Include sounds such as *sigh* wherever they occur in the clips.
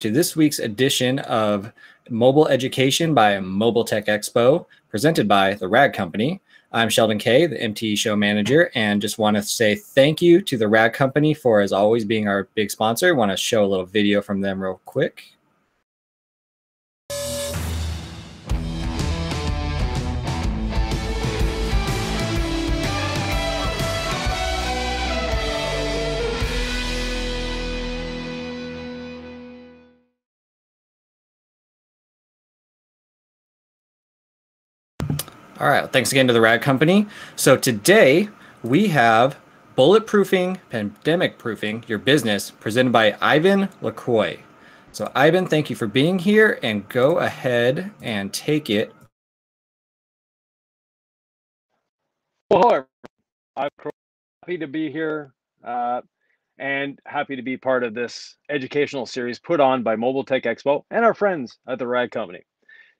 to this week's edition of Mobile Education by Mobile Tech Expo, presented by the RAG Company. I'm Sheldon Kay, the MTE show manager, and just want to say thank you to the RAG Company for, as always, being our big sponsor. Want to show a little video from them real quick. All right. Thanks again to the Rag Company. So today we have bulletproofing, pandemic proofing your business presented by Yvan Lacroix. So Yvan, thank you for being here and go ahead and take it. Well, I'm happy to be here uh, and happy to be part of this educational series put on by Mobile Tech Expo and our friends at the Rag Company.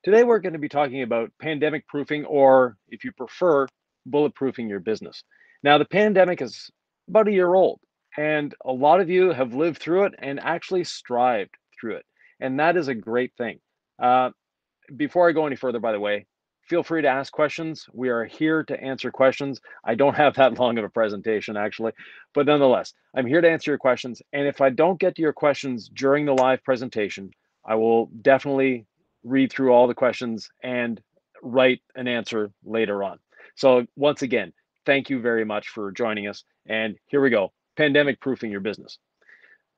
Today, we're going to be talking about pandemic proofing, or if you prefer, bulletproofing your business. Now, the pandemic is about a year old, and a lot of you have lived through it and actually strived through it. And that is a great thing. Uh, before I go any further, by the way, feel free to ask questions. We are here to answer questions. I don't have that long of a presentation, actually, but nonetheless, I'm here to answer your questions. And if I don't get to your questions during the live presentation, I will definitely read through all the questions and write an answer later on. So once again, thank you very much for joining us. And here we go, pandemic proofing your business.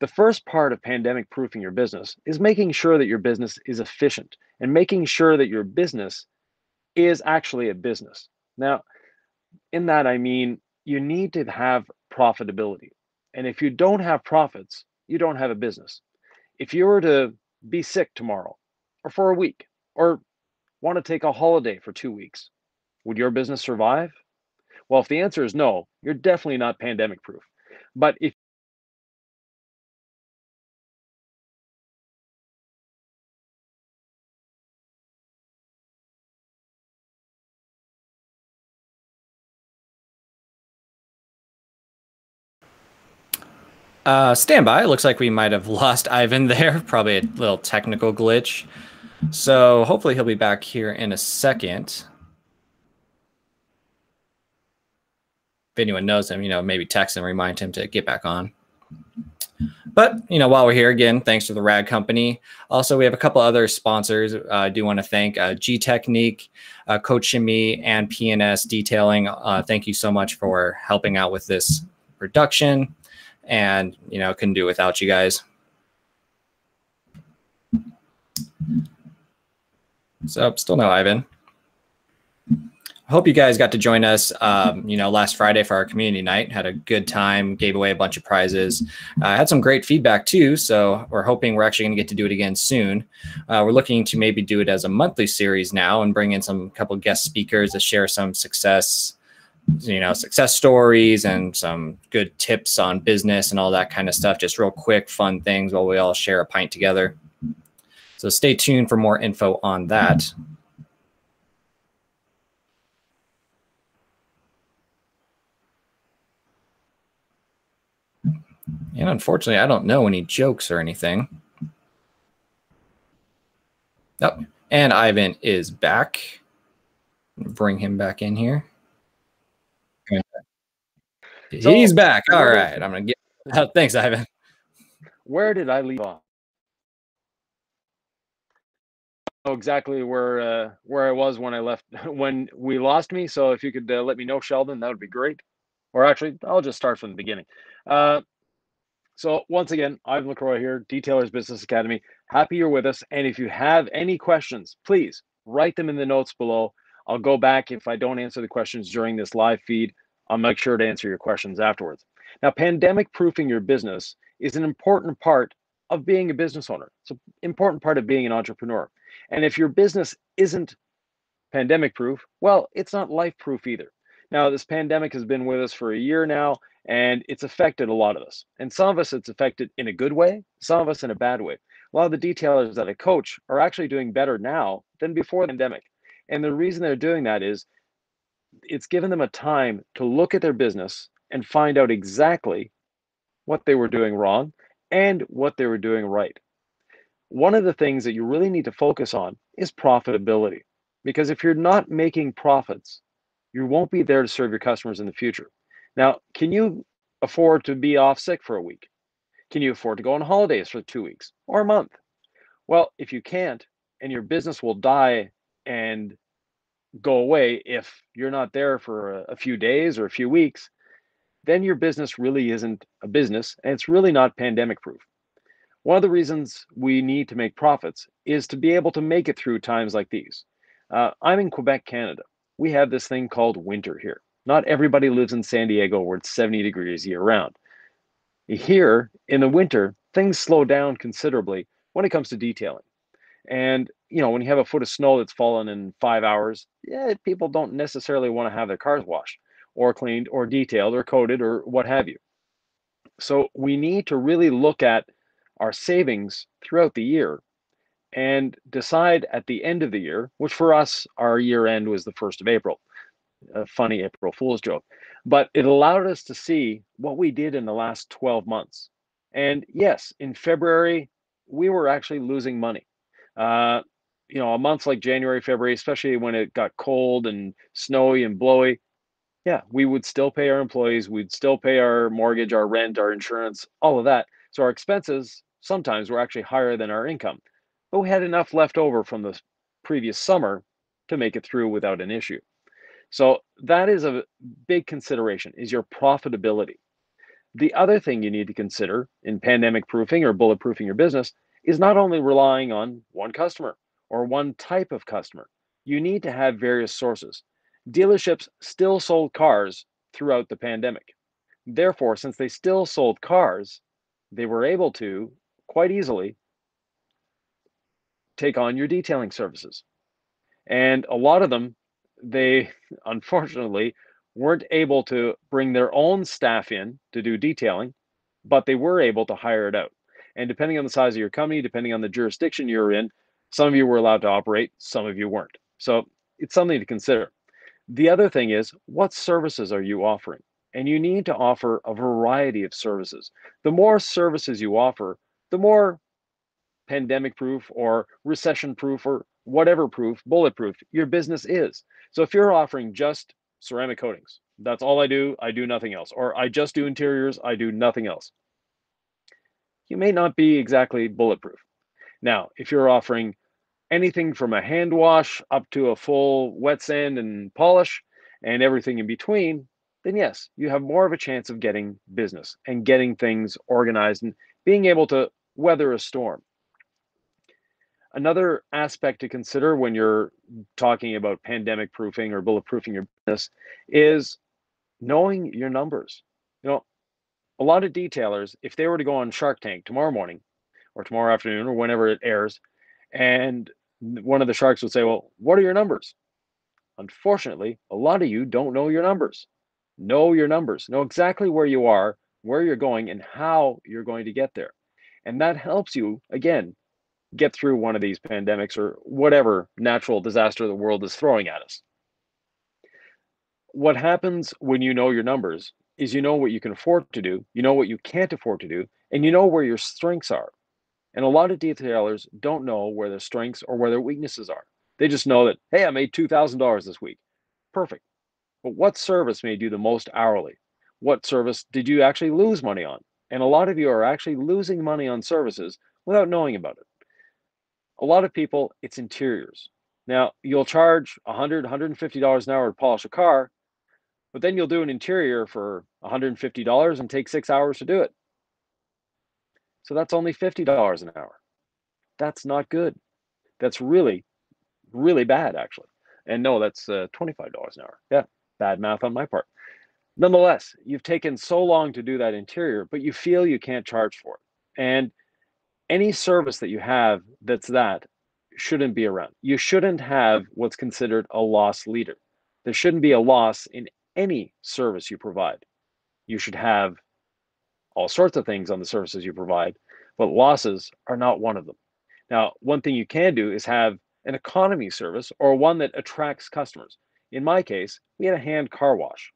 The first part of pandemic proofing your business is making sure that your business is efficient and making sure that your business is actually a business. Now, in that, I mean, you need to have profitability. And if you don't have profits, you don't have a business. If you were to be sick tomorrow or for a week or want to take a holiday for two weeks. Would your business survive? Well, if the answer is no, you're definitely not pandemic proof. But if Uh, stand by. Looks like we might have *laughs* lost Yvan there. Probably a little technical glitch. So hopefully he'll be back here in a second. If anyone knows him, you know, maybe text him, remind him to get back on. But, you know, while we're here again, thanks to the Rag company. Also, we have a couple other sponsors. Uh, I do want to thank uh, Gtechniq, uh, Koch-Chemie, and P&S Detailing. Uh, thank you so much for helping out with this production. And, you know, couldn't do without you guys. So still no Yvan. I hope you guys got to join us, um, you know, last Friday for our community night. Had a good time, gave away a bunch of prizes. Uh, had some great feedback too. So we're hoping we're actually going to get to do it again soon. Uh, we're looking to maybe do it as a monthly series now and bring in some couple guest speakers to share some success, you know, success stories and some good tips on business and all that kind of stuff. Just real quick, fun things while we all share a pint together. So stay tuned for more info on that. And unfortunately, I don't know any jokes or anything. Oh, and Yvan is back. Bring him back in here. He's back. All right. I'm going to get. Oh, *laughs* thanks, Yvan. Where did I leave off? Know exactly where uh, where I was when I left *laughs* when we lost me. So if you could uh, let me know, Sheldon, that would be great. Or actually, I'll just start from the beginning. Uh, so once again, Yvan Lacroix here, Detailers Business Academy. Happy you're with us. And if you have any questions, please write them in the notes below. I'll go back if I don't answer the questions during this live feed. I'll make sure to answer your questions afterwards. Now, pandemic proofing your business is an important part of being a business owner. It's an important part of being an entrepreneur. And if your business isn't pandemic proof, well, it's not life proof either. Now, this pandemic has been with us for a year now, and it's affected a lot of us. And some of us, it's affected in a good way, some of us in a bad way. A lot of the detailers that I coach are actually doing better now than before the pandemic. And the reason they're doing that is it's given them a time to look at their business and find out exactly what they were doing wrong and what they were doing right. One of the things that you really need to focus on is profitability. Because if you're not making profits, you won't be there to serve your customers in the future. Now, can you afford to be off sick for a week? Can you afford to go on holidays for two weeks or a month? Well, if you can't, and your business will die and go away if you're not there for a, few days or a few weeks, then your business really isn't a business and it's really not pandemic proof. One of the reasons we need to make profits is to be able to make it through times like these. Uh, I'm in Quebec, Canada. We have this thing called winter here. Not everybody lives in San Diego where it's 70 degrees year round. Here in the winter, things slow down considerably when it comes to detailing. And you know, when you have a foot of snow that's fallen in five hours, yeah, people don't necessarily want to have their cars washed or cleaned or detailed or coated or what have you. So we need to really look at our savings throughout the year and decide at the end of the year, which for us, our year end was the 1st of April. A funny April Fool's joke. But it allowed us to see what we did in the last 12 months. And yes, in February, we were actually losing money. Uh, you know, a month like January, February, especially when it got cold and snowy and blowy, yeah, we would still pay our employees, we'd still pay our mortgage, our rent, our insurance, all of that. So our expenses sometimes were actually higher than our income, but we had enough left over from the previous summer to make it through without an issue. So that is a big consideration is your profitability. The other thing you need to consider in pandemic proofing or bulletproofing your business is not only relying on one customer or one type of customer. You need to have various sources. Dealerships still sold cars throughout the pandemic. Therefore, since they still sold cars, they were able to quite easily take on your detailing services. And a lot of them, they *laughs* unfortunately weren't able to bring their own staff in to do detailing, but they were able to hire it out. And depending on the size of your company, depending on the jurisdiction you're in, some of you were allowed to operate, some of you weren't. So it's something to consider. The other thing is, what services are you offering? And you need to offer a variety of services. The more services you offer, the more pandemic proof or recession proof or whatever proof, bulletproof your business is. So if you're offering just ceramic coatings, that's all I do, I do nothing else. Or I just do interiors, I do nothing else. You may not be exactly bulletproof. Now, if you're offering anything from a hand wash up to a full wet sand and polish and everything in between, then yes, you have more of a chance of getting business and getting things organized and being able to weather a storm. Another aspect to consider when you're talking about pandemic proofing or bulletproofing your business is knowing your numbers. You know, a lot of detailers, if they were to go on Shark Tank tomorrow morning or tomorrow afternoon or whenever it airs, and one of the sharks would say, Well, what are your numbers? Unfortunately, a lot of you don't know your numbers. Know your numbers, know exactly where you are, where you're going, and how you're going to get there. And that helps you, again, get through one of these pandemics or whatever natural disaster the world is throwing at us. What happens when you know your numbers is you know what you can afford to do, you know what you can't afford to do, and you know where your strengths are. And a lot of detailers don't know where their strengths or where their weaknesses are. They just know that, hey, I made $2,000 this week. Perfect. But what service made you the most hourly? What service did you actually lose money on? And a lot of you are actually losing money on services without knowing about it. A lot of people, it's interiors. Now, you'll charge $100, $150 an hour to polish a car, but then you'll do an interior for $150 and take six hours to do it. So that's only $50 an hour. That's not good. That's really, really bad, actually. And no, that's uh, $25 an hour. Yeah, bad math on my part. Nonetheless, you've taken so long to do that interior, but you feel you can't charge for it. And any service that you have that's that shouldn't be around. You shouldn't have what's considered a loss leader. There shouldn't be a loss in any service you provide. You should have all sorts of things on the services you provide, but losses are not one of them. Now, one thing you can do is have an economy service or one that attracts customers. In my case, we had a hand car wash.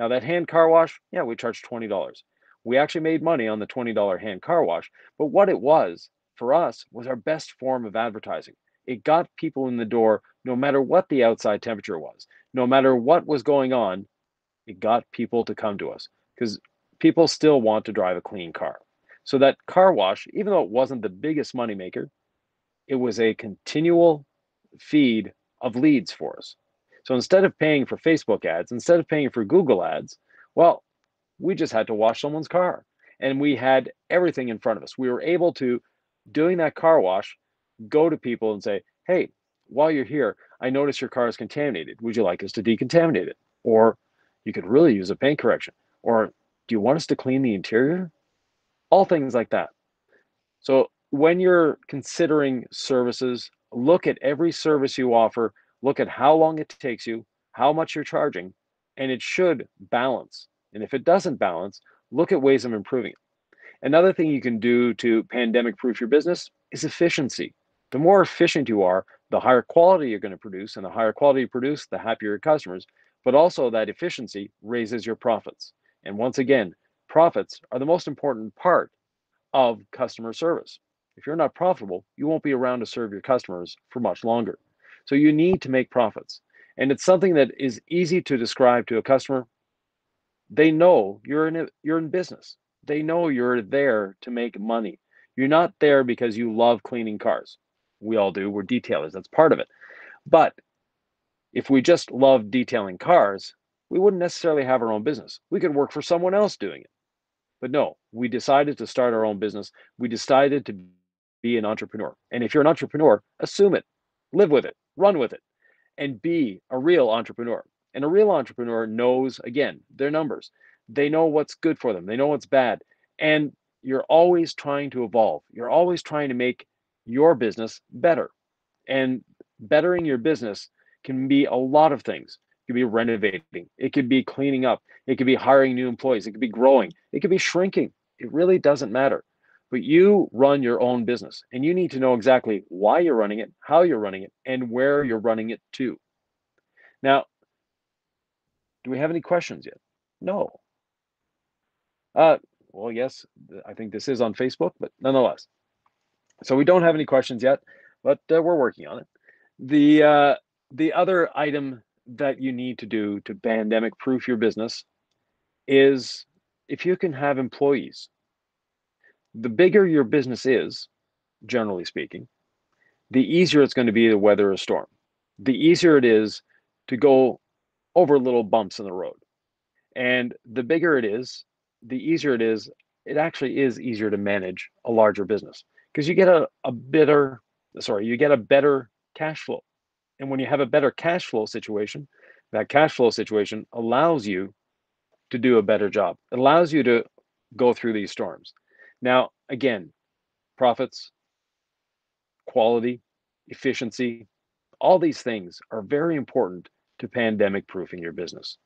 Now, that hand car wash, yeah, we charged $20. We actually made money on the $20 hand car wash, but what it was for us was our best form of advertising. It got people in the door no matter what the outside temperature was, no matter what was going on, it got people to come to us because people still want to drive a clean car. So that car wash, even though it wasn't the biggest moneymaker, it was a continual feed of leads for us. So instead of paying for Facebook ads, instead of paying for Google ads, well, we just had to wash someone's car. And we had everything in front of us. We were able to, doing that car wash, go to people and say, hey, while you're here, I notice your car is contaminated. Would you like us to decontaminate it? Or you could really use a paint correction. Or do you want us to clean the interior? All things like that. So when you're considering services, look at every service you offer, look at how long it takes you, how much you're charging, and it should balance. And if it doesn't balance, look at ways of improving it. Another thing you can do to pandemic proof your business is efficiency. The more efficient you are, the higher quality you're going to produce, and the higher quality you produce, the happier your customers. But also, that efficiency raises your profits. And once again, profits are the most important part of customer service. If you're not profitable, you won't be around to serve your customers for much longer. So you need to make profits. And it's something that is easy to describe to a customer. They know you're in a, you're in business. They know you're there to make money. You're not there because you love cleaning cars. We all do. We're detailers. That's part of it. But if we just love detailing cars, we wouldn't necessarily have our own business. We could work for someone else doing it. But no, we decided to start our own business. We decided to be an entrepreneur. And if you're an entrepreneur, assume it, live with it, run with it, and be a real entrepreneur. And a real entrepreneur knows, again, their numbers. They know what's good for them, they know what's bad. And you're always trying to evolve. You're always trying to make your business better. And bettering your business can be a lot of things. It could be renovating, it could be cleaning up, it could be hiring new employees, it could be growing, it could be shrinking. It really doesn't matter. But you run your own business and you need to know exactly why you're running it, how you're running it, and where you're running it to. Now, do we have any questions yet? No. Uh, well, yes, I think this is on Facebook, but nonetheless. So we don't have any questions yet, but uh, we're working on it. The uh, the other item that you need to do to pandemic proof your business is if you can have employees the bigger your business is, generally speaking, the easier it's going to be to weather a storm. The easier it is to go over little bumps in the road. And the bigger it is, the easier it is. It actually is easier to manage a larger business because you get a, a better, sorry, you get a better cash flow. And when you have a better cash flow situation, that cash flow situation allows you to do a better job. It allows you to go through these storms. Now, again, profits, quality, efficiency, all these things are very important to pandemic proofing your business.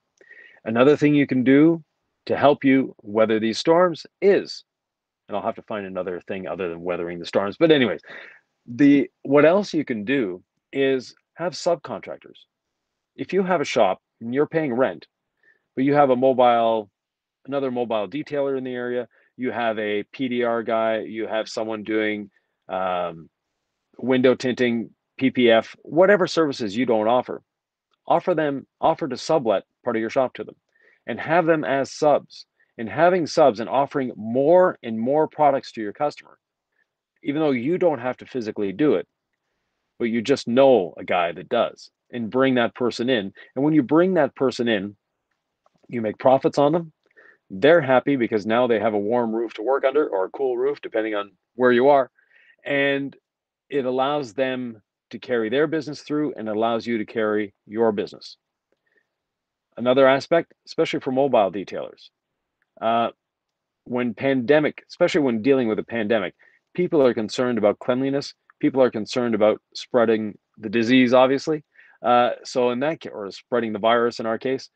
Another thing you can do to help you weather these storms is, and I'll have to find another thing other than weathering the storms, but anyways, the what else you can do is have subcontractors. If you have a shop and you're paying rent, but you have a mobile another mobile detailer in the area, you have a PDR guy, you have someone doing um, window tinting, PPF, whatever services you don't offer, offer them, offer to sublet part of your shop to them and have them as subs. And having subs and offering more and more products to your customer, even though you don't have to physically do it, but you just know a guy that does and bring that person in. And when you bring that person in, you make profits on them they're happy because now they have a warm roof to work under or a cool roof, depending on where you are. And it allows them to carry their business through and allows you to carry your business. Another aspect, especially for mobile detailers, uh, when pandemic, especially when dealing with a pandemic, people are concerned about cleanliness. People are concerned about spreading the disease, obviously. Uh, so in that case, or spreading the virus in our case.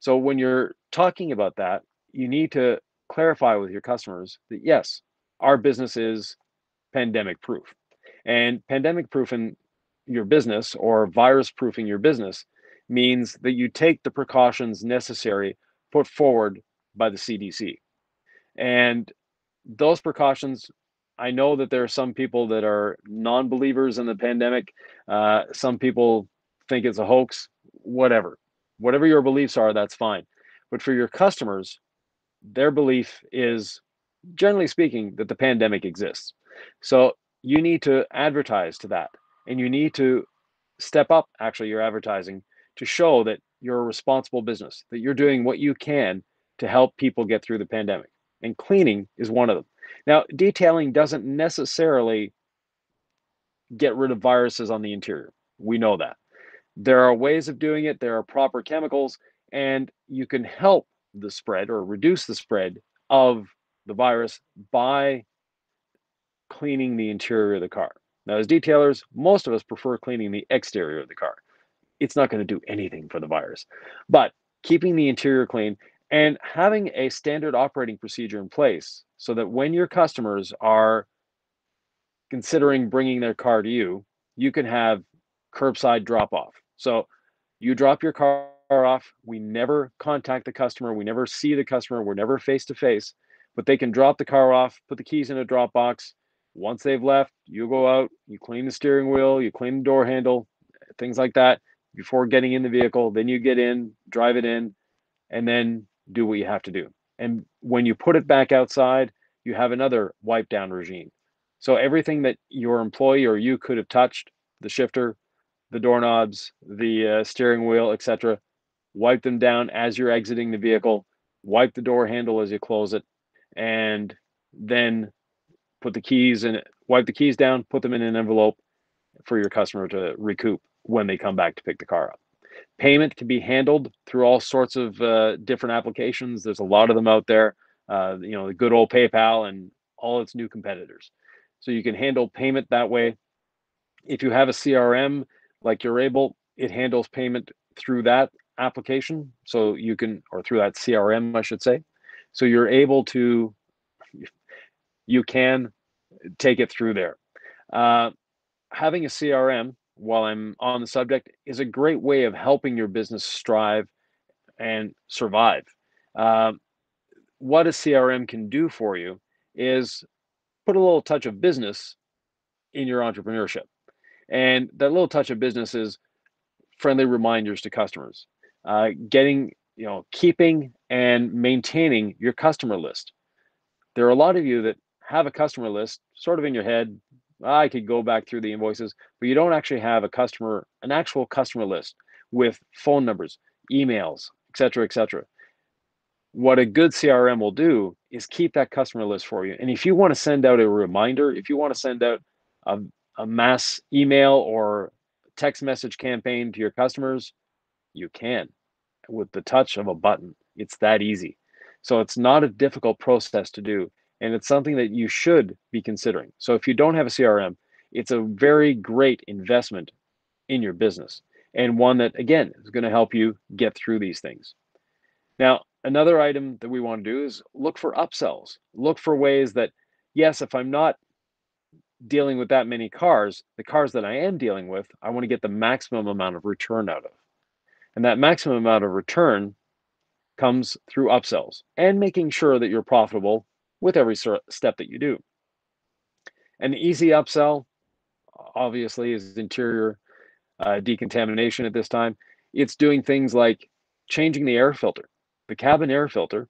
So when you're talking about that, you need to clarify with your customers that yes, our business is pandemic proof. And pandemic proofing your business or virus proofing your business means that you take the precautions necessary put forward by the CDC. And those precautions I know that there are some people that are non-believers in the pandemic. Uh, some people think it's a hoax. Whatever, whatever your beliefs are, that's fine. But for your customers, their belief is, generally speaking, that the pandemic exists. So you need to advertise to that, and you need to step up actually your advertising to show that you're a responsible business, that you're doing what you can to help people get through the pandemic. And cleaning is one of them. Now, detailing doesn't necessarily get rid of viruses on the interior. We know that. There are ways of doing it, there are proper chemicals, and you can help the spread or reduce the spread of the virus by cleaning the interior of the car. Now, as detailers, most of us prefer cleaning the exterior of the car. It's not going to do anything for the virus, but keeping the interior clean and having a standard operating procedure in place so that when your customers are considering bringing their car to you, you can have curbside drop off. So you drop your car off. We never contact the customer. We never see the customer. We're never face to face, but they can drop the car off, put the keys in a drop box. Once they've left, you go out, you clean the steering wheel, you clean the door handle, things like that before getting in the vehicle. Then you get in, drive it in, and then do what you have to do. And when you put it back outside, you have another wipe down regime. So everything that your employee or you could have touched, the shifter, the doorknobs, the uh, steering wheel, etc., wipe them down as you're exiting the vehicle, wipe the door handle as you close it, and then put the keys in wipe the keys down, put them in an envelope for your customer to recoup when they come back to pick the car up. Payment can be handled through all sorts of uh, different applications. There's a lot of them out there. Uh, you know, the good old PayPal and all its new competitors. So you can handle payment that way. If you have a CRM like Urable, it handles payment through that application. So you can, or through that CRM, I should say. So you're able to, you can take it through there. Uh, having a CRM, while I'm on the subject, is a great way of helping your business strive and survive. Uh, what a CRM can do for you is put a little touch of business in your entrepreneurship. And that little touch of business is friendly reminders to customers, uh, getting, you know, keeping and maintaining your customer list. There are a lot of you that have a customer list sort of in your head. I could go back through the invoices, but you don't actually have a customer, an actual customer list with phone numbers, emails, et cetera, et cetera. What a good CRM will do is keep that customer list for you. And if you want to send out a reminder, if you want to send out a, a mass email or text message campaign to your customers, you can with the touch of a button. It's that easy. So it's not a difficult process to do. And it's something that you should be considering. So if you don't have a CRM, it's a very great investment in your business and one that, again, is going to help you get through these things. Now, another item that we want to do is look for upsells. Look for ways that, yes, if I'm not dealing with that many cars, the cars that I am dealing with, I want to get the maximum amount of return out of. And that maximum amount of return comes through upsells and making sure that you're profitable with every step that you do. An easy upsell, obviously, is interior uh, decontamination at this time. It's doing things like changing the air filter the cabin air filter.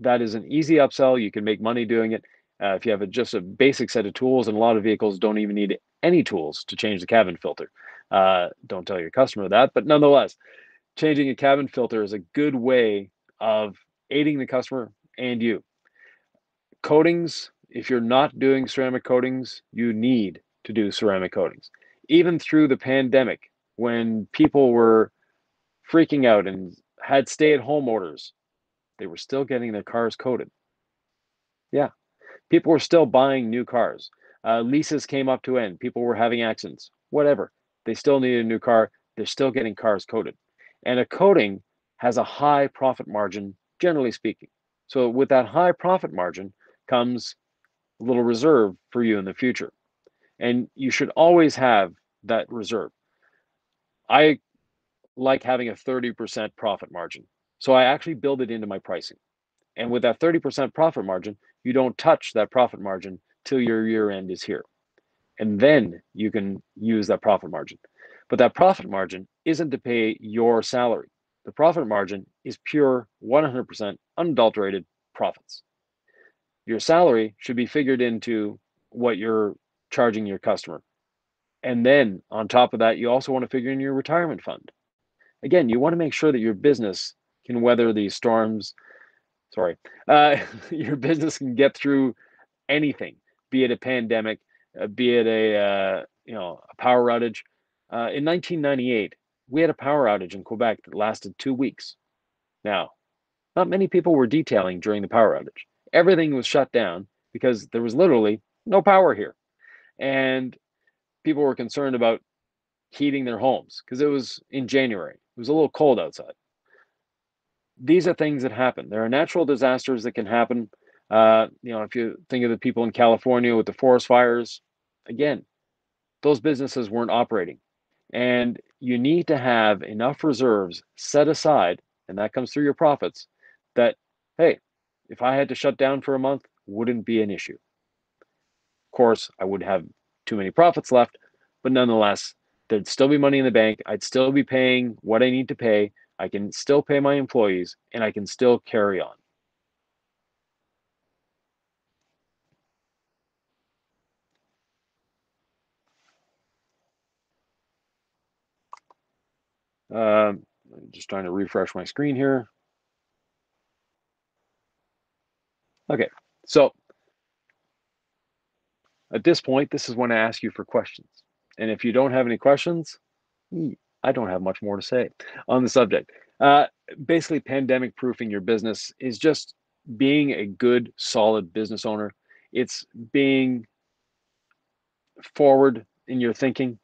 That is an easy upsell. You can make money doing it. Uh, if you have a, just a basic set of tools, and a lot of vehicles don't even need any tools to change the cabin filter. Uh, don't tell your customer that, but nonetheless, changing a cabin filter is a good way of aiding the customer and you. Coatings, if you're not doing ceramic coatings, you need to do ceramic coatings. Even through the pandemic, when people were freaking out and had stay at home orders, they were still getting their cars coated. Yeah, people were still buying new cars. Uh, leases came up to end. People were having accidents, whatever. They still need a new car. They're still getting cars coated. And a coating has a high profit margin, generally speaking. So, with that high profit margin comes a little reserve for you in the future. And you should always have that reserve. I like having a 30% profit margin. So I actually build it into my pricing. And with that 30% profit margin, you don't touch that profit margin till your year end is here. And then you can use that profit margin. But that profit margin isn't to pay your salary. The profit margin is pure 100% unadulterated profits. Your salary should be figured into what you're charging your customer. And then on top of that, you also want to figure in your retirement fund. Again, you want to make sure that your business can weather these storms. Sorry, uh, *laughs* your business can get through anything, be it a pandemic, uh, be it a uh, you know a power outage. Uh, in 1998, we had a power outage in Quebec that lasted two weeks. Now, not many people were detailing during the power outage. Everything was shut down because there was literally no power here, and people were concerned about heating their homes because it was in January. It was a little cold outside. These are things that happen. There are natural disasters that can happen. Uh, you know, if you think of the people in California with the forest fires, again, those businesses weren't operating. And you need to have enough reserves set aside, and that comes through your profits, that, hey, if I had to shut down for a month, wouldn't be an issue. Of course, I would have too many profits left, but nonetheless, there'd still be money in the bank. I'd still be paying what I need to pay. I can still pay my employees and I can still carry on. Um, just trying to refresh my screen here. Okay, so at this point, this is when I ask you for questions. And if you don't have any questions, I don't have much more to say on the subject. Uh, basically, pandemic proofing your business is just being a good, solid business owner. It's being forward in your thinking.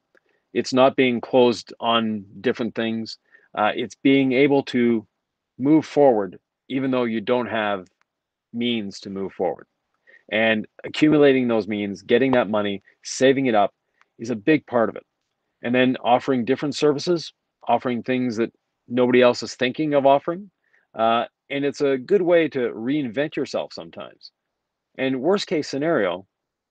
It's not being closed on different things. Uh, it's being able to move forward, even though you don't have means to move forward. And accumulating those means, getting that money, saving it up is a big part of it. And then offering different services, offering things that nobody else is thinking of offering. Uh, and it's a good way to reinvent yourself sometimes. And worst case scenario,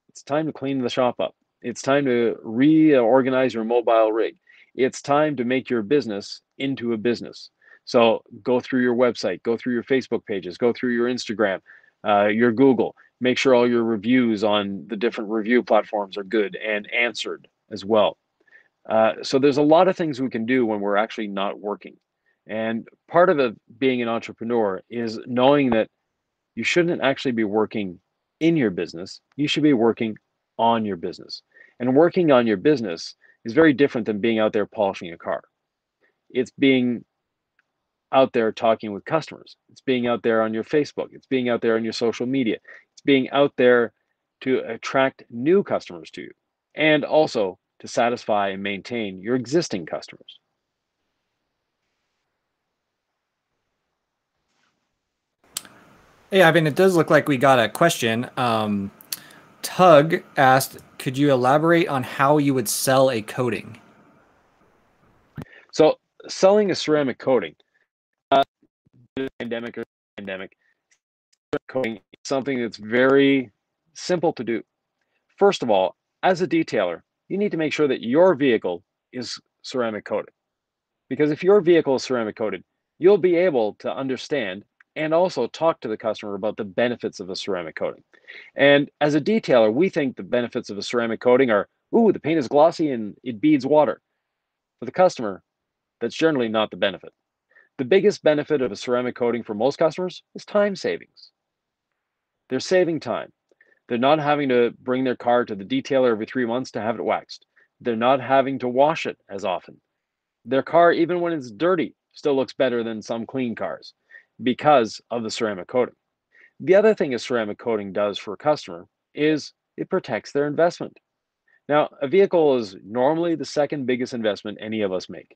it's time to clean the shop up. It's time to reorganize your mobile rig. It's time to make your business into a business. So go through your website, go through your Facebook pages, go through your Instagram, uh, your Google. Make sure all your reviews on the different review platforms are good and answered as well. Uh, so there's a lot of things we can do when we're actually not working. And part of it, being an entrepreneur is knowing that you shouldn't actually be working in your business. You should be working on your business. And working on your business is very different than being out there polishing a car. It's being out there talking with customers. It's being out there on your Facebook. It's being out there on your social media. It's being out there to attract new customers to you and also to satisfy and maintain your existing customers. Hey, mean, it does look like we got a question. Um, Tug asked, could you elaborate on how you would sell a coating? So, selling a ceramic coating, uh, pandemic or pandemic, coating something that's very simple to do. First of all, as a detailer, you need to make sure that your vehicle is ceramic coated. Because if your vehicle is ceramic coated, you'll be able to understand and also talk to the customer about the benefits of a ceramic coating. And as a detailer, we think the benefits of a ceramic coating are, ooh, the paint is glossy and it beads water. For the customer, that's generally not the benefit. The biggest benefit of a ceramic coating for most customers is time savings. They're saving time. They're not having to bring their car to the detailer every three months to have it waxed. They're not having to wash it as often. Their car, even when it's dirty, still looks better than some clean cars because of the ceramic coating. The other thing a ceramic coating does for a customer is it protects their investment. Now, a vehicle is normally the second biggest investment any of us make.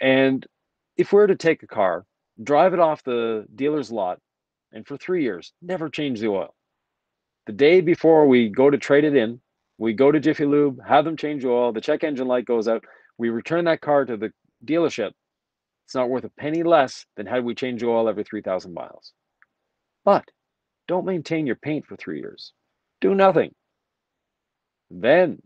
And if we were to take a car, drive it off the dealer's lot, and for three years, never change the oil. The day before we go to trade it in, we go to Jiffy Lube, have them change the oil, the check engine light goes out, we return that car to the dealership, it's not worth a penny less than had we change oil every 3,000 miles. But don't maintain your paint for three years. do nothing. Then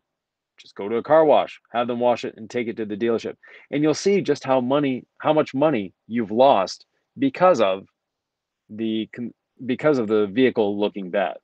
just go to a car wash, have them wash it and take it to the dealership. And you'll see just how money how much money you've lost because of the because of the vehicle looking bad.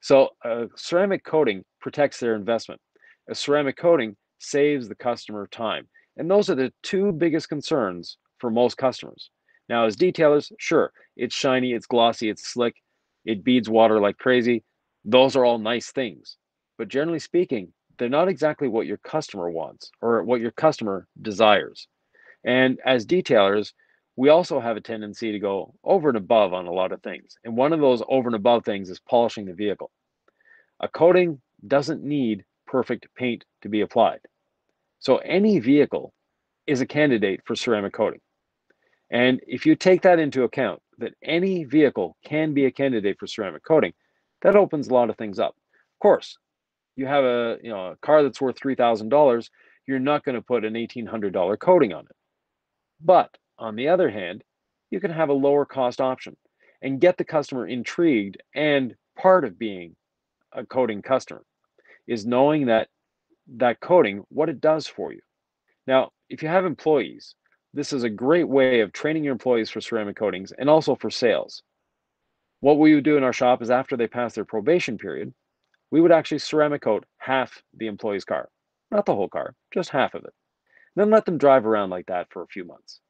So a ceramic coating protects their investment. A ceramic coating saves the customer time. And those are the two biggest concerns for most customers. Now, as detailers, sure, it's shiny, it's glossy, it's slick, it beads water like crazy. Those are all nice things. But generally speaking, they're not exactly what your customer wants or what your customer desires. And as detailers, we also have a tendency to go over and above on a lot of things. And one of those over and above things is polishing the vehicle. A coating doesn't need perfect paint to be applied. So any vehicle is a candidate for ceramic coating. And if you take that into account, that any vehicle can be a candidate for ceramic coating, that opens a lot of things up. Of course, you have a you know a car that's worth three thousand dollars, you're not going to put an eighteen hundred dollar coating on it. But on the other hand, you can have a lower cost option and get the customer intrigued. And part of being a coating customer is knowing that that coating, what it does for you. Now, if you have employees, this is a great way of training your employees for ceramic coatings and also for sales. What we would do in our shop is after they pass their probation period, we would actually ceramic coat half the employee's car, not the whole car, just half of it. Then let them drive around like that for a few months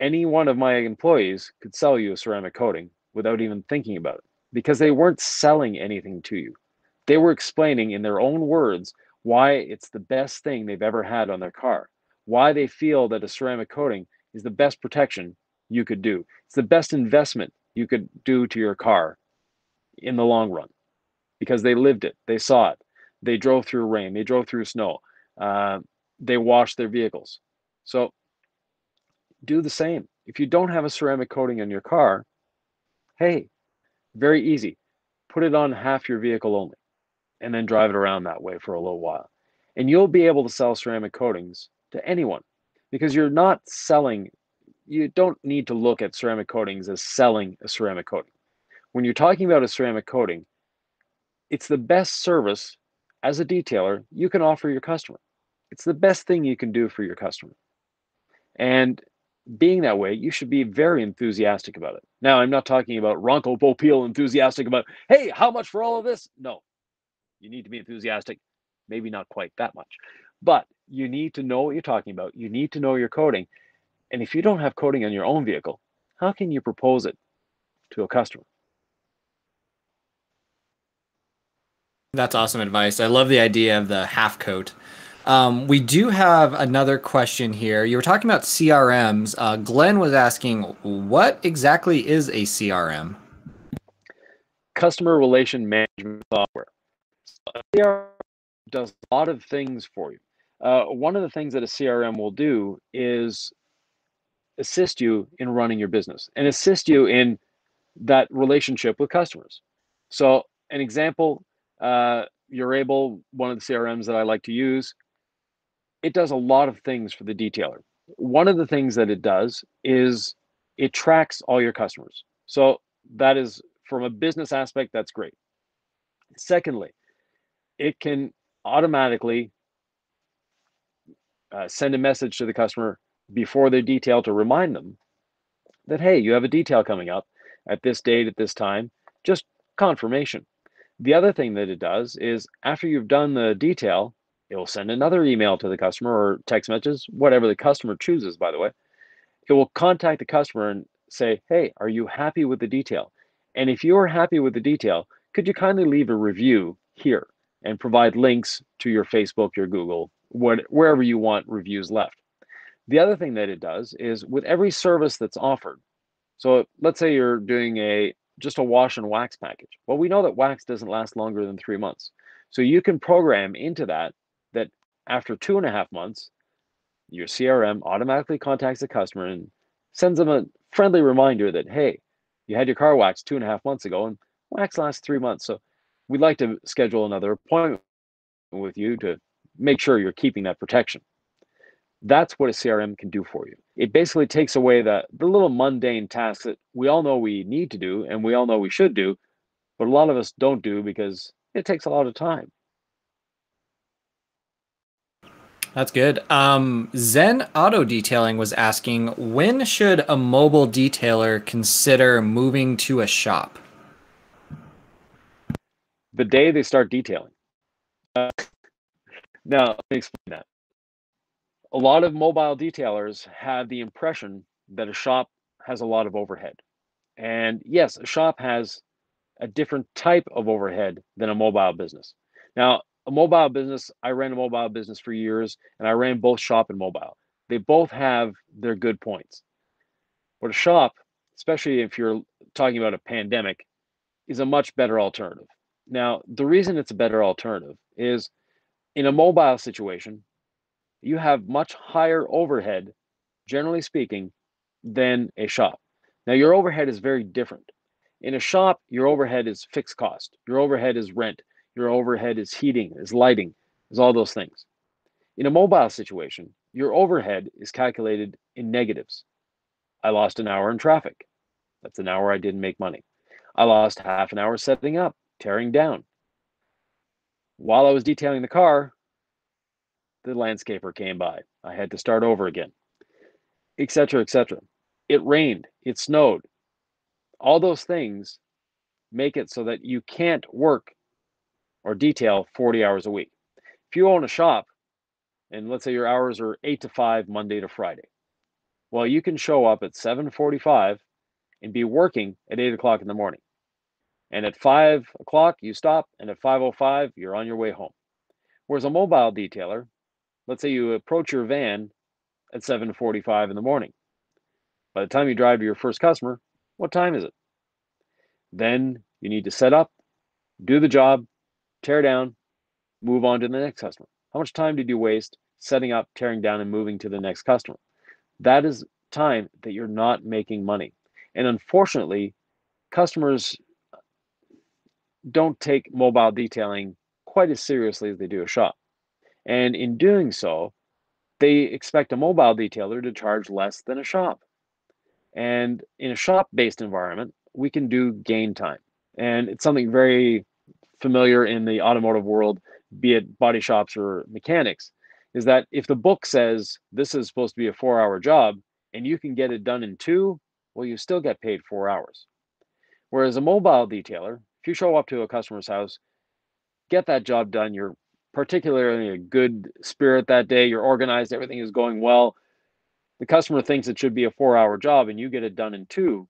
any one of my employees could sell you a ceramic coating without even thinking about it because they weren't selling anything to you. They were explaining in their own words why it's the best thing they've ever had on their car, why they feel that a ceramic coating is the best protection you could do. It's the best investment you could do to your car in the long run because they lived it, they saw it, they drove through rain, they drove through snow, uh, they washed their vehicles. So do the same. If you don't have a ceramic coating on your car, hey, very easy. Put it on half your vehicle only and then drive it around that way for a little while. And you'll be able to sell ceramic coatings to anyone because you're not selling, you don't need to look at ceramic coatings as selling a ceramic coating. When you're talking about a ceramic coating, it's the best service as a detailer you can offer your customer. It's the best thing you can do for your customer. And being that way, you should be very enthusiastic about it. Now, I'm not talking about Ronco Popeil enthusiastic about, hey, how much for all of this? No, you need to be enthusiastic, maybe not quite that much, but you need to know what you're talking about. You need to know your coating. And if you don't have coating on your own vehicle, how can you propose it to a customer? That's awesome advice. I love the idea of the half coat. Um, we do have another question here. You were talking about CRMs. Uh, Glenn was asking, what exactly is a CRM? Customer Relation Management Software. So a CRM does a lot of things for you. Uh, one of the things that a CRM will do is assist you in running your business and assist you in that relationship with customers. So, an example, uh, Urable, one of the CRMs that I like to use it does a lot of things for the detailer. One of the things that it does is it tracks all your customers. So that is from a business aspect, that's great. Secondly, it can automatically uh, send a message to the customer before their detail to remind them that, hey, you have a detail coming up at this date, at this time, just confirmation. The other thing that it does is after you've done the detail, it will send another email to the customer or text messages, whatever the customer chooses, by the way. It will contact the customer and say, Hey, are you happy with the detail? And if you are happy with the detail, could you kindly leave a review here and provide links to your Facebook, your Google, what, wherever you want reviews left? The other thing that it does is with every service that's offered. So let's say you're doing a just a wash and wax package. Well, we know that wax doesn't last longer than three months. So you can program into that that after two and a half months, your CRM automatically contacts the customer and sends them a friendly reminder that, hey, you had your car waxed two and a half months ago and wax lasts three months. So we'd like to schedule another appointment with you to make sure you're keeping that protection. That's what a CRM can do for you. It basically takes away the, the little mundane tasks that we all know we need to do and we all know we should do, but a lot of us don't do because it takes a lot of time. That's good. Um, Zen Auto Detailing was asking when should a mobile detailer consider moving to a shop? The day they start detailing. Uh, now, let me explain that. A lot of mobile detailers have the impression that a shop has a lot of overhead. And yes, a shop has a different type of overhead than a mobile business. Now, a mobile business, I ran a mobile business for years and I ran both shop and mobile. They both have their good points. But a shop, especially if you're talking about a pandemic, is a much better alternative. Now, the reason it's a better alternative is in a mobile situation, you have much higher overhead, generally speaking, than a shop. Now, your overhead is very different. In a shop, your overhead is fixed cost, your overhead is rent, your overhead is heating, is lighting, is all those things. In a mobile situation, your overhead is calculated in negatives. I lost an hour in traffic. That's an hour I didn't make money. I lost half an hour setting up, tearing down. While I was detailing the car, the landscaper came by. I had to start over again, etc., etc. It rained, it snowed. All those things make it so that you can't work or detail 40 hours a week. If you own a shop and let's say your hours are 8 to 5 Monday to Friday, well, you can show up at 7:45 and be working at 8 o'clock in the morning. And at 5 o'clock, you stop, and at 5.05, you're on your way home. Whereas a mobile detailer, let's say you approach your van at 7.45 in the morning. By the time you drive to your first customer, what time is it? Then you need to set up, do the job, tear down, move on to the next customer. How much time did you waste setting up, tearing down, and moving to the next customer? That is time that you're not making money. And unfortunately, customers don't take mobile detailing quite as seriously as they do a shop. And in doing so, they expect a mobile detailer to charge less than a shop. And in a shop based environment, we can do gain time. And it's something very familiar in the automotive world, be it body shops or mechanics, is that if the book says this is supposed to be a four hour job and you can get it done in two, well, you still get paid four hours. Whereas a mobile detailer, you show up to a customer's house, get that job done, you're particularly a good spirit that day, you're organized, everything is going well. The customer thinks it should be a four hour job and you get it done in two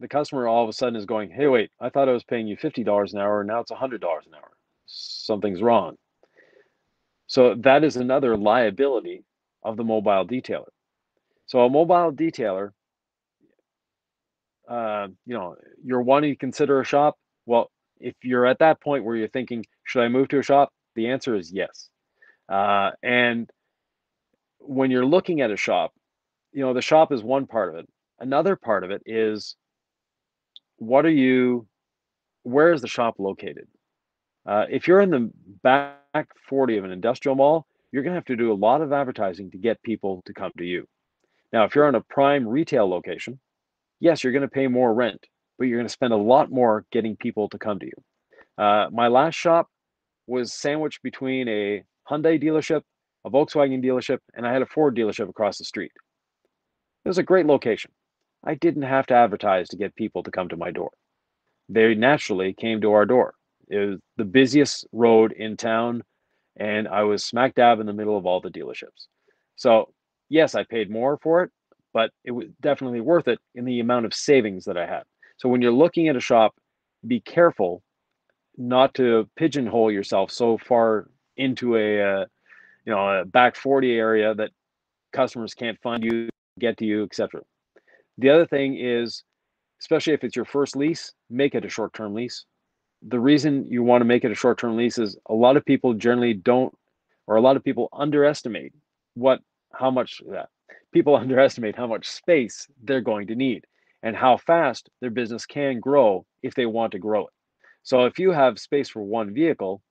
the customer all of a sudden is going, hey, wait, I thought I was paying you $50 an hour, and now it's $100 an hour. Something's wrong. So that is another liability of the mobile detailer. So a mobile detailer, uh, you know, you're wanting to consider a shop. Well, if you're at that point where you're thinking, should I move to a shop? The answer is yes. Uh, and when you're looking at a shop, you know, the shop is one part of it. Another part of it is what are you where is the shop located uh, if you're in the back 40 of an industrial mall you're going to have to do a lot of advertising to get people to come to you now if you're on a prime retail location yes you're going to pay more rent but you're going to spend a lot more getting people to come to you uh, my last shop was sandwiched between a hyundai dealership a volkswagen dealership and i had a ford dealership across the street it was a great location I didn't have to advertise to get people to come to my door. They naturally came to our door. It was the busiest road in town, and I was smack dab in the middle of all the dealerships. So, yes, I paid more for it, but it was definitely worth it in the amount of savings that I had. So, when you're looking at a shop, be careful not to pigeonhole yourself so far into a uh, you know a back 40 area that customers can't find you, get to you, etc. The other thing is, especially if it's your first lease, make it a short term lease. The reason you want to make it a short term lease is a lot of people generally don't, or a lot of people underestimate what, how much that people *laughs* underestimate how much space they're going to need and how fast their business can grow if they want to grow it. So if you have space for one vehicle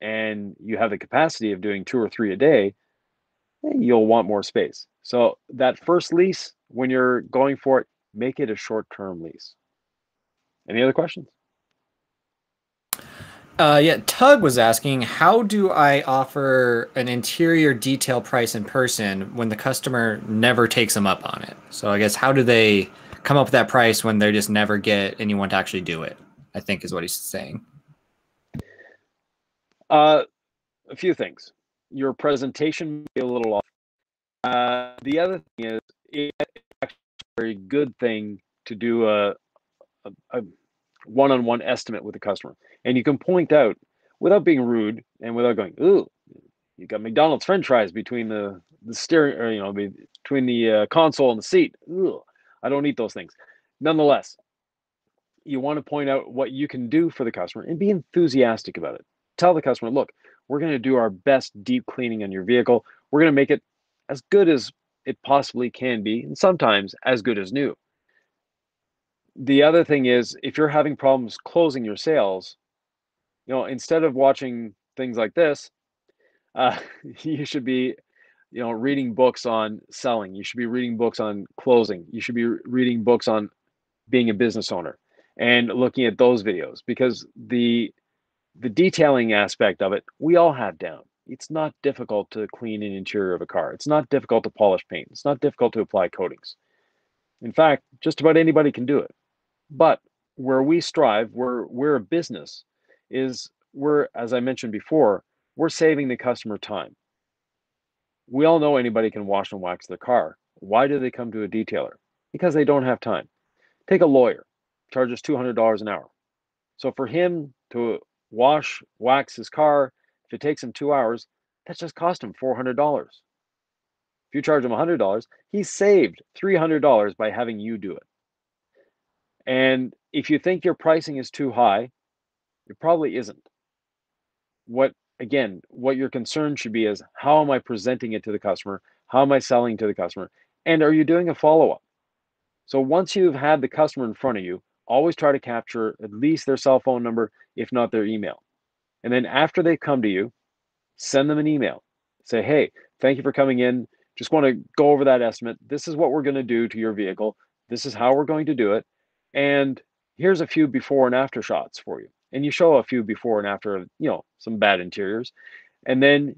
and you have the capacity of doing two or three a day, you'll want more space. So that first lease, when you're going for it, make it a short term lease. Any other questions? Uh, yeah, Tug was asking, how do I offer an interior detail price in person when the customer never takes them up on it? So I guess how do they come up with that price when they just never get anyone to actually do it? I think is what he's saying. Uh, a few things. Your presentation may be a little off. Uh, the other thing is, it's actually a very good thing to do a, a, a one-on-one estimate with the customer, and you can point out without being rude and without going, "Ooh, you got McDonald's French fries between the the steering, or you know, between the uh, console and the seat." Ooh, I don't eat those things. Nonetheless, you want to point out what you can do for the customer and be enthusiastic about it. Tell the customer, "Look, we're going to do our best deep cleaning on your vehicle. We're going to make it as good as it possibly can be, and sometimes as good as new." The other thing is if you're having problems closing your sales, you know, instead of watching things like this, uh, *laughs* you should be, you know, reading books on selling. You should be reading books on closing. You should be reading books on being a business owner and looking at those videos because the the detailing aspect of it we all have down. It's not difficult to clean an interior of a car. It's not difficult to polish paint. It's not difficult to apply coatings. In fact, just about anybody can do it. But where we strive, we're we're a business, is we're as I mentioned before, we're saving the customer time. We all know anybody can wash and wax their car. Why do they come to a detailer? Because they don't have time. Take a lawyer, charges $200 an hour. So for him to wash, wax his car, if it takes him two hours, that just cost him $400. If you charge him $100, he saved $300 by having you do it. And if you think your pricing is too high, it probably isn't. What again, what your concern should be is how am I presenting it to the customer? How am I selling to the customer? And are you doing a follow up? So once you've had the customer in front of you, always try to capture at least their cell phone number, if not their email. And then after they come to you, send them an email. Say, hey, thank you for coming in. Just want to go over that estimate. This is what we're going to do to your vehicle. This is how we're going to do it. And here's a few before and after shots for you. And you show a few before and after, you know, some bad interiors. And then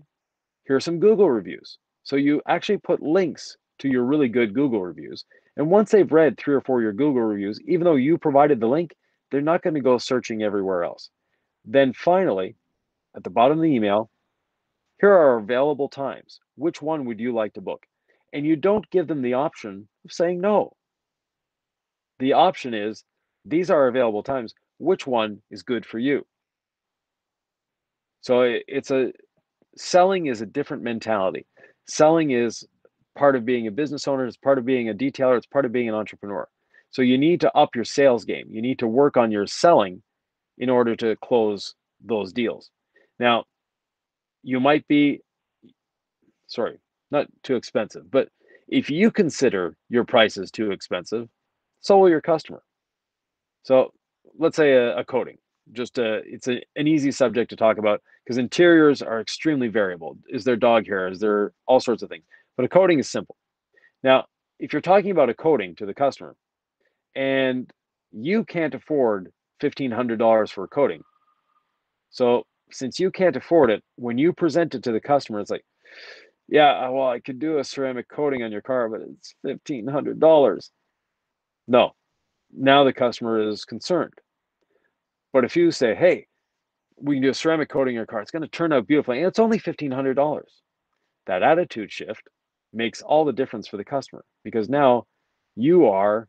here's some Google reviews. So you actually put links to your really good Google reviews. And once they've read three or four of your Google reviews, even though you provided the link, they're not going to go searching everywhere else. Then finally, at the bottom of the email, here are available times. Which one would you like to book? And you don't give them the option of saying no. The option is these are available times. Which one is good for you? So it's a selling is a different mentality. Selling is part of being a business owner, it's part of being a detailer, it's part of being an entrepreneur. So you need to up your sales game. You need to work on your selling in order to close those deals. Now, you might be sorry, not too expensive, but if you consider your prices too expensive, so will your customer. So let's say a, a coating, just a, it's a, an easy subject to talk about because interiors are extremely variable. Is there dog hair? Is there all sorts of things? But a coating is simple. Now, if you're talking about a coating to the customer and you can't afford $1,500 for a coating, so since you can't afford it, when you present it to the customer, it's like, yeah, well, I could do a ceramic coating on your car, but it's $1,500. No, now the customer is concerned. But if you say, hey, we can do a ceramic coating your car, it's going to turn out beautifully, and it's only $1,500. That attitude shift makes all the difference for the customer because now you are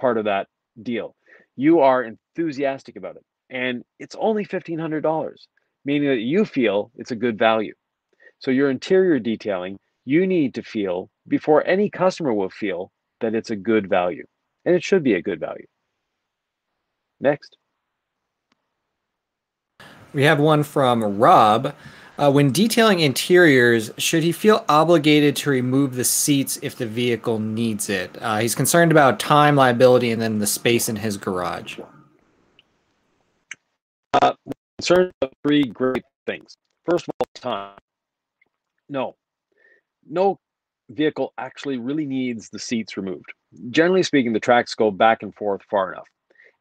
part of that deal. You are enthusiastic about it, and it's only $1,500, meaning that you feel it's a good value. So, your interior detailing, you need to feel before any customer will feel that it's a good value and it should be a good value. Next. We have one from Rob. Uh, when detailing interiors, should he feel obligated to remove the seats if the vehicle needs it? Uh, he's concerned about time, liability, and then the space in his garage. Uh, concerned about three great things. First of all, time. No, no vehicle actually really needs the seats removed. Generally speaking, the tracks go back and forth far enough.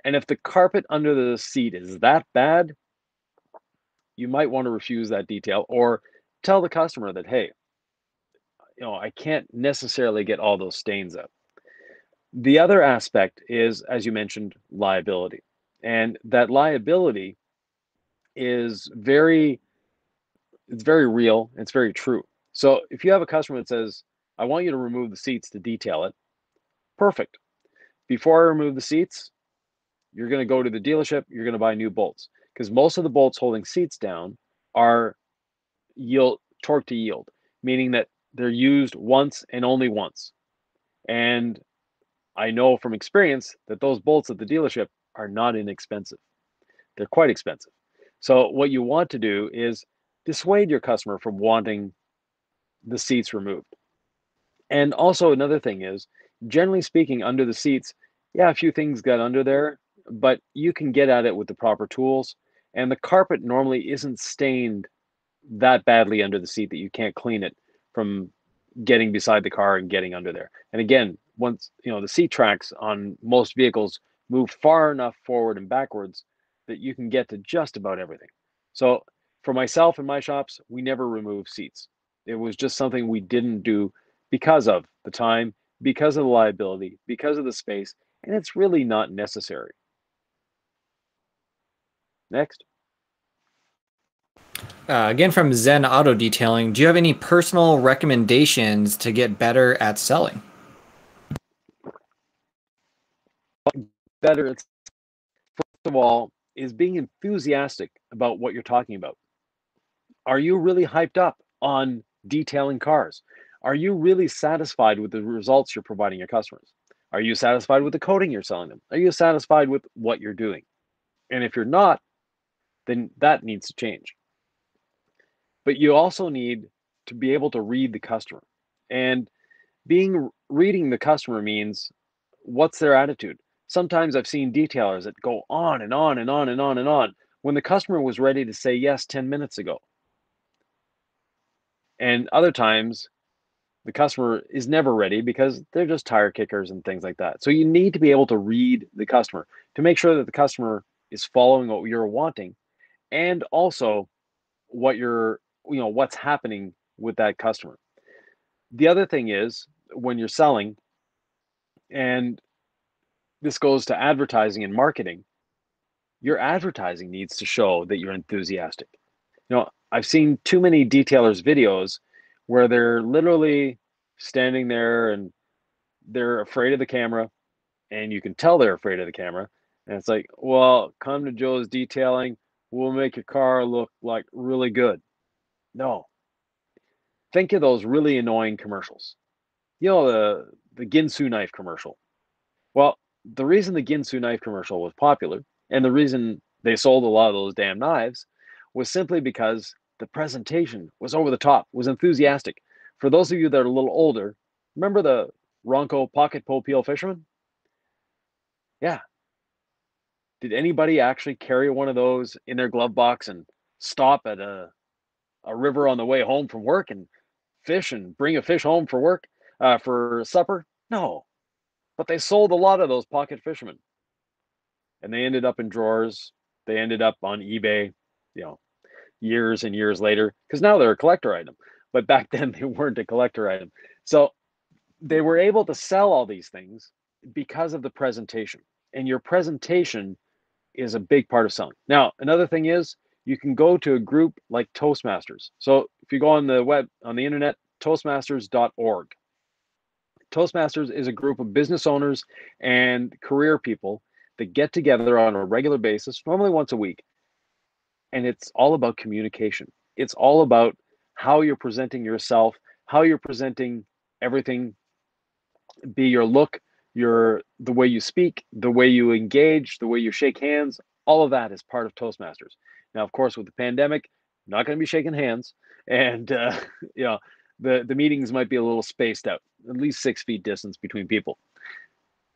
And if the carpet under the seat is that bad, you might want to refuse that detail or tell the customer that, hey, you know, I can't necessarily get all those stains out. The other aspect is, as you mentioned, liability. And that liability is very, it's very real. It's very true. So if you have a customer that says, I want you to remove the seats to detail it, perfect. Before I remove the seats, you're going to go to the dealership, you're going to buy new bolts because most of the bolts holding seats down are yield torque to yield, meaning that they're used once and only once. And I know from experience that those bolts at the dealership are not inexpensive. They're quite expensive. So what you want to do is dissuade your customer from wanting the seats removed. And also another thing is, generally speaking, under the seats, yeah, a few things got under there, but you can get at it with the proper tools. And the carpet normally isn't stained that badly under the seat that you can't clean it from getting beside the car and getting under there. And again, once you know the seat tracks on most vehicles move far enough forward and backwards that you can get to just about everything. So for myself and my shops, we never remove seats. It was just something we didn't do because of the time, because of the liability, because of the space, and it's really not necessary. Next. Uh, again, from Zen Auto Detailing, do you have any personal recommendations to get better at selling? Better, first of all, is being enthusiastic about what you're talking about. Are you really hyped up on detailing cars? Are you really satisfied with the results you're providing your customers? Are you satisfied with the coating you're selling them? Are you satisfied with what you're doing? And if you're not, then that needs to change. But you also need to be able to read the customer. And being reading the customer means what's their attitude? Sometimes I've seen detailers that go on and on and on and on and on when the customer was ready to say yes 10 minutes ago. And other times the customer is never ready because they're just tire kickers and things like that. So you need to be able to read the customer to make sure that the customer is following what you're wanting and also what you're you know what's happening with that customer the other thing is when you're selling and this goes to advertising and marketing your advertising needs to show that you're enthusiastic you know i've seen too many detailers videos where they're literally standing there and they're afraid of the camera and you can tell they're afraid of the camera and it's like well come to joe's detailing we'll make your car look like really good no. Think of those really annoying commercials. You know, the, the Ginsu knife commercial. Well, the reason the Ginsu knife commercial was popular and the reason they sold a lot of those damn knives was simply because the presentation was over the top, was enthusiastic. For those of you that are a little older, remember the Ronco pocket Popeil fisherman? Yeah. Did anybody actually carry one of those in their glove box and stop at a a river on the way home from work and fish and bring a fish home for work uh, for supper? No, but they sold a lot of those pocket fishermen, and they ended up in drawers. They ended up on eBay, you know, years and years later because now they're a collector item. But back *laughs* then they weren't a collector item. So they were able to sell all these things because of the presentation. And your presentation is a big part of selling. Now, another thing is you can go to a group like Toastmasters. So if you go on the web, on the internet, toastmasters.org. Toastmasters is a group of business owners and career people that get together on a regular basis, normally once a week. And it's all about communication. It's all about how you're presenting yourself, how you're presenting everything, be your look, your the way you speak, the way you engage, the way you shake hands, all of that is part of Toastmasters. Now, of course, with the pandemic, not going to be shaking hands, and uh, *laughs* you know the the meetings might be a little spaced out, at least six feet distance between people.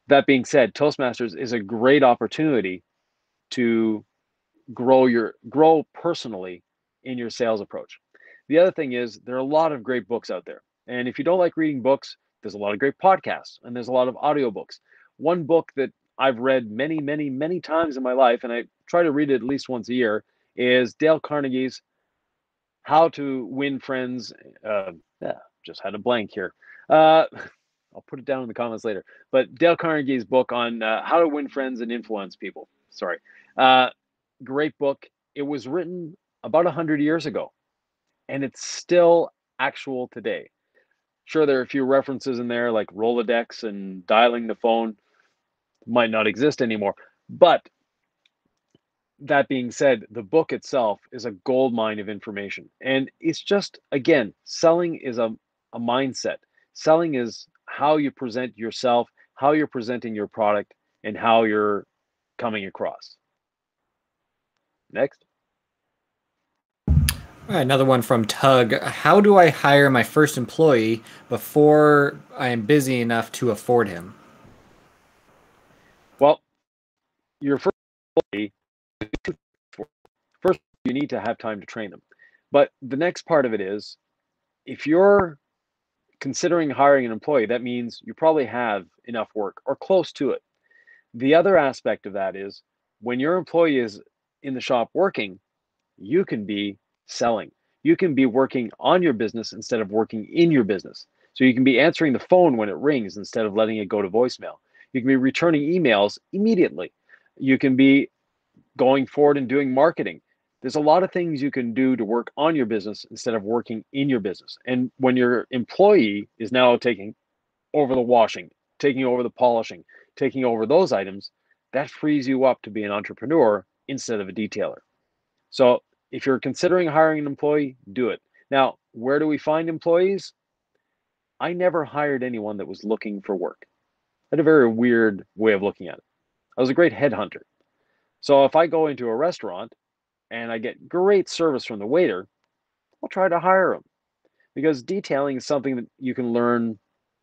That being said, Toastmasters is a great opportunity to grow your grow personally in your sales approach. The other thing is there are a lot of great books out there. And if you don't like reading books, there's a lot of great podcasts and there's a lot of audiobooks. One book that I've read many, many, many times in my life, and I try to read it at least once a year, is Dale Carnegie's How to Win Friends. Uh, yeah, just had a blank here. Uh, *laughs* I'll put it down in the comments later. But Dale Carnegie's book on uh, how to win friends and influence people. Sorry. Uh, great book. It was written about 100 years ago, and it's still actual today. Sure, there are a few references in there like Rolodex and dialing the phone might not exist anymore. But that being said, the book itself is a gold mine of information. And it's just, again, selling is a, a mindset. Selling is how you present yourself, how you're presenting your product, and how you're coming across. Next. All right, another one from Tug. How do I hire my first employee before I am busy enough to afford him? Well, your first employee, first you need to have time to train them. But the next part of it is if you're considering hiring an employee, that means you probably have enough work or close to it. The other aspect of that is when your employee is in the shop working, you can be selling. You can be working on your business instead of working in your business. So you can be answering the phone when it rings instead of letting it go to voicemail. You can be returning emails immediately. You can be going forward and doing marketing. There's a lot of things you can do to work on your business instead of working in your business. And when your employee is now taking over the washing, taking over the polishing, taking over those items, that frees you up to be an entrepreneur instead of a detailer. So if you're considering hiring an employee, do it. Now, where do we find employees? I never hired anyone that was looking for work. I had a very weird way of looking at it. I was a great headhunter. So if I go into a restaurant and I get great service from the waiter, I'll try to hire him because detailing is something that you can learn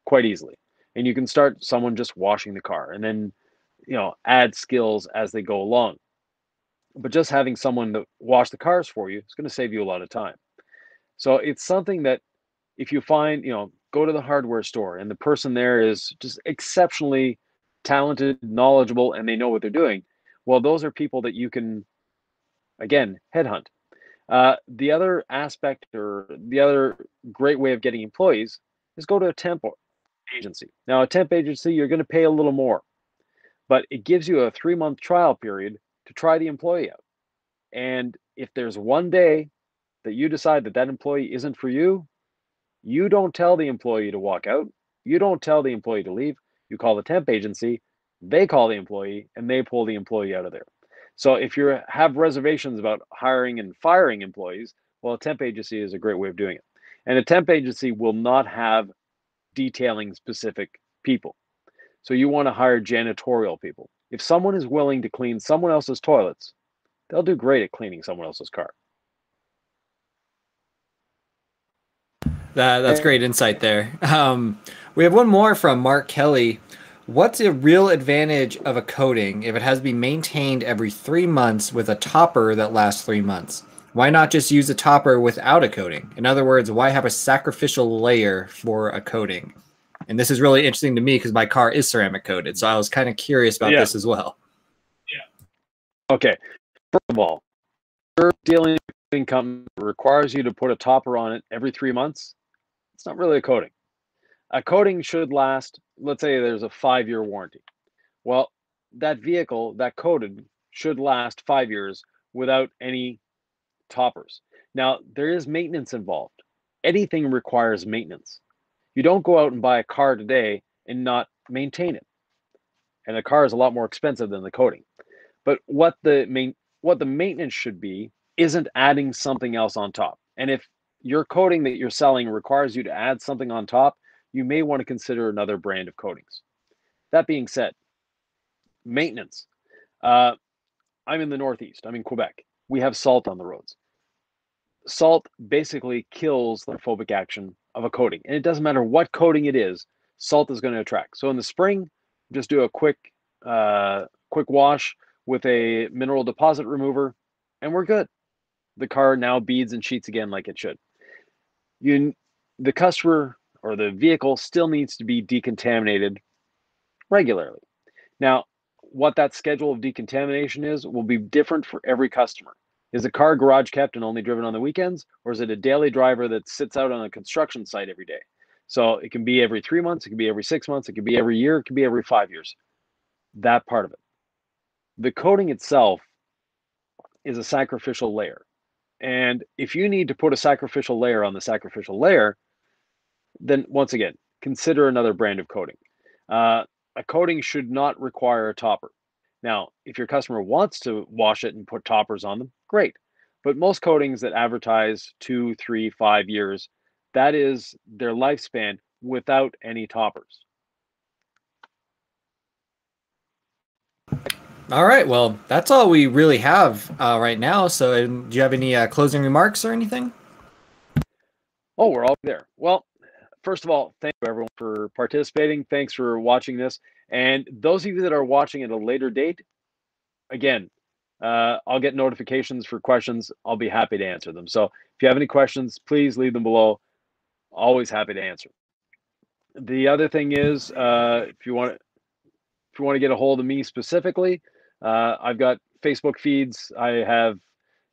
quite easily. And you can start someone just washing the car and then, you know, add skills as they go along. But just having someone to wash the cars for you is going to save you a lot of time. So it's something that if you find, you know, go to the hardware store and the person there is just exceptionally talented, knowledgeable, and they know what they're doing. Well, those are people that you can, again, headhunt. Uh, the other aspect or the other great way of getting employees is go to a temp agency. Now, a temp agency, you're going to pay a little more, but it gives you a three month trial period to try the employee out. And if there's one day that you decide that that employee isn't for you, you don't tell the employee to walk out. You don't tell the employee to leave. You call the temp agency, they call the employee, and they pull the employee out of there. So if you have reservations about hiring and firing employees, well, a temp agency is a great way of doing it. And a temp agency will not have detailing specific people. So you want to hire janitorial people. If someone is willing to clean someone else's toilets, they'll do great at cleaning someone else's car. That, that's great insight there. Um, we have one more from Mark Kelly. What's a real advantage of a coating if it has to be maintained every three months with a topper that lasts three months? Why not just use a topper without a coating? In other words, why have a sacrificial layer for a coating? And this is really interesting to me because my car is ceramic coated. So I was kind of curious about yeah. this as well. Yeah. Okay. First of all, your dealing income requires you to put a topper on it every three months. It's not really a coating. A coating should last, let's say there's a five year warranty. Well, that vehicle, that coated, should last five years without any toppers. Now, there is maintenance involved. Anything requires maintenance. You don't go out and buy a car today and not maintain it. And the car is a lot more expensive than the coating. But what the main what the maintenance should be isn't adding something else on top. And if your coating that you're selling requires you to add something on top, you may want to consider another brand of coatings. That being said, maintenance. Uh, I'm in the Northeast. I'm in Quebec. We have salt on the roads. Salt basically kills the phobic action of a coating, and it doesn't matter what coating it is. Salt is going to attract. So in the spring, just do a quick, uh, quick wash with a mineral deposit remover, and we're good. The car now beads and sheets again like it should. You, the customer or the vehicle still needs to be decontaminated regularly. Now, what that schedule of decontamination is will be different for every customer. Is a car garage kept and only driven on the weekends, or is it a daily driver that sits out on a construction site every day? So it can be every three months, it can be every six months, it can be every year, it can be every five years. That part of it. The coating itself is a sacrificial layer. And if you need to put a sacrificial layer on the sacrificial layer, then once again, consider another brand of coating. Uh, a coating should not require a topper. Now, if your customer wants to wash it and put toppers on them, great. But most coatings that advertise two, three, five years, that is their lifespan without any toppers. All right. Well, that's all we really have uh, right now. So, do you have any uh, closing remarks or anything? Oh, we're all there. Well, first of all, thank you everyone for participating. Thanks for watching this. And those of you that are watching at a later date, again, uh, I'll get notifications for questions. I'll be happy to answer them. So if you have any questions, please leave them below. Always happy to answer. The other thing is, uh, if you want, if you want to get a hold of me specifically, uh, I've got Facebook feeds. I have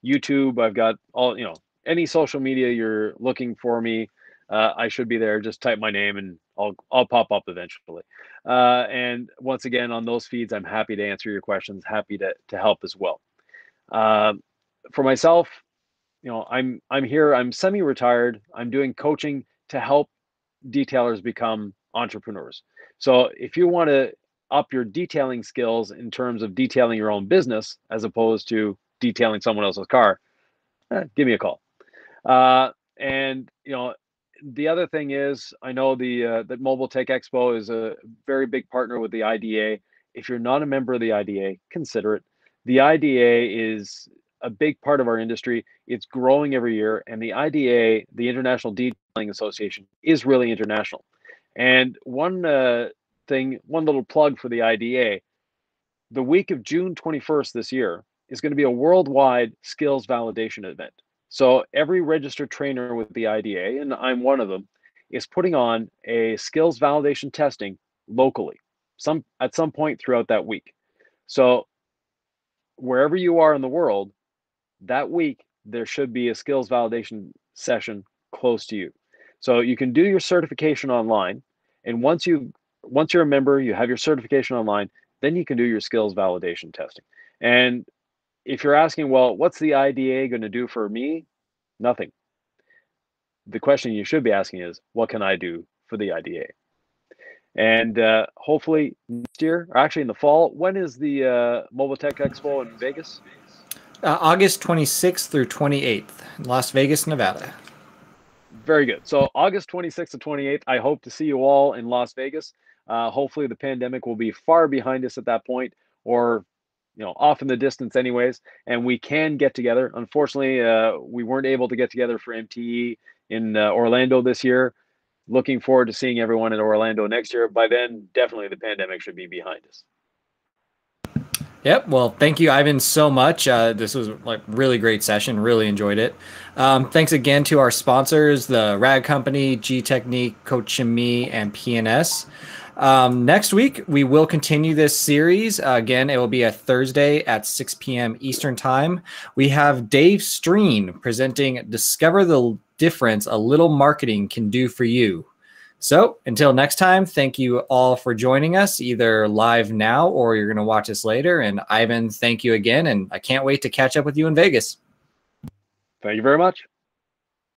YouTube. I've got all you know any social media you're looking for me. Uh, I should be there. Just type my name and I'll I'll pop up eventually. Uh, and once again, on those feeds, I'm happy to answer your questions. Happy to to help as well. Uh, for myself, you know, I'm I'm here. I'm semi-retired. I'm doing coaching to help detailers become entrepreneurs. So if you want to up your detailing skills in terms of detailing your own business as opposed to detailing someone else's car, eh, give me a call. Uh, and you know, the other thing is, I know the uh, that Mobile Tech Expo is a very big partner with the IDA. If you're not a member of the IDA, consider it. The IDA is a big part of our industry. It's growing every year, and the IDA, the International Detailing Association, is really international. And one uh, thing, one little plug for the IDA, the week of June 21st this year is going to be a worldwide skills validation event. So every registered trainer with the IDA, and I'm one of them, is putting on a skills validation testing locally, some at some point throughout that week. So wherever you are in the world, that week there should be a skills validation session close to you. So you can do your certification online, and once you once you're a member, you have your certification online, then you can do your skills validation testing. And if you're asking, well, what's the IDA going to do for me? Nothing. The question you should be asking is, what can I do for the IDA? And uh, hopefully next year, or actually in the fall, when is the uh, Mobile Tech Expo in Vegas? Uh, August 26th through 28th, Las Vegas, Nevada. Very good. So August 26th to 28th, I hope to see you all in Las Vegas. Uh, hopefully the pandemic will be far behind us at that point, or you know off in the distance anyways and we can get together unfortunately uh, we weren't able to get together for mte in uh, orlando this year looking forward to seeing everyone in orlando next year by then definitely the pandemic should be behind us Yep. Well, thank you, Yvan, so much. Uh, this was like really great session. Really enjoyed it. Um, thanks again to our sponsors, the Rag Company, Gtechniq, Coach Me, and P&S. Um, next week, we will continue this series. Uh, again, it will be a Thursday at 6 p.m. Eastern Time. We have Dave Streen presenting Discover the Difference a Little Marketing Can Do for You. So until next time, thank you all for joining us, either live now or you're going to watch us later. And Yvan, thank you again. And I can't wait to catch up with you in Vegas. Thank you very much.